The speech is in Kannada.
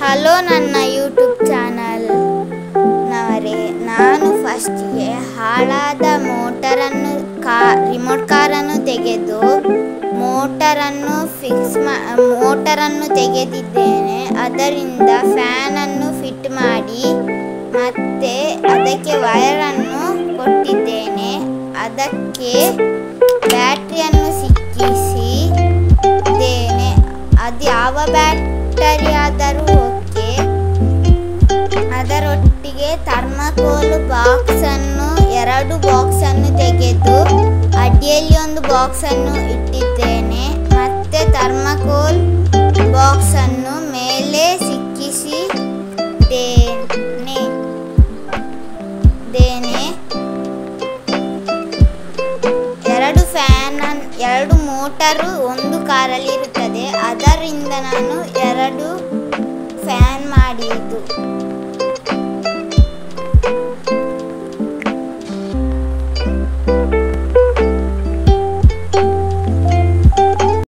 ಹಲೋ ನನ್ನ ಯೂಟ್ಯೂಬ್ ಚಾನಲ್ ನವರೇ, ನಾನು ಫಸ್ಟಿಗೆ ಹಾಳಾದ ಮೋಟರನ್ನು ಕಾ ರಿಮೋಟ್ ಕಾರನ್ನು ತೆಗೆದು ಮೋಟರನ್ನು ಫಿಕ್ಸ್ ಮಾ, ಮೋಟರನ್ನು ತೆಗೆದಿದ್ದೇನೆ. ಅದರಿಂದ ಫ್ಯಾನನ್ನು ಫಿಟ್ ಮಾಡಿ ಮತ್ತೆ ಅದಕ್ಕೆ ವೈರನ್ನು ಕೊಟ್ಟಿದ್ದೇನೆ. ಅದಕ್ಕೆ ಬ್ಯಾಟ್ರಿಯನ್ನು ಸಿಕ್ಕಿಸಿ ಇದ್ದೇನೆ ಅದು ಯಾವ ಬ್ಯಾಟರಿ ಆದರೂ ಓಕೆ. ಅದರೊಟ್ಟಿಗೆ ಥರ್ಮಕೋಲ್ ಬಾಕ್ಸನ್ನು, ಎರಡು ಬಾಕ್ಸನ್ನು ತೆಗೆದು ಅಡಿಯಲ್ಲಿ ಒಂದು ಬಾಕ್ಸನ್ನು ಇಟ್ಟಿದ್ದೇನೆ. ಮತ್ತೆ ಥರ್ಮಕೋಲ್ ಬಾಕ್ಸನ್ನು ಮೇಲೆ ಸಿಕ್ಕಿಸಿದ್ದೇನೆ. ದೇನೆ. ಎರಡು ಫ್ಯಾನ್ ಎರಡು ಮೋಟರು ಒಂದು ಕಾರಲ್ಲಿ ಇರುತ್ತೆ ఇంధనాలను ఎరడు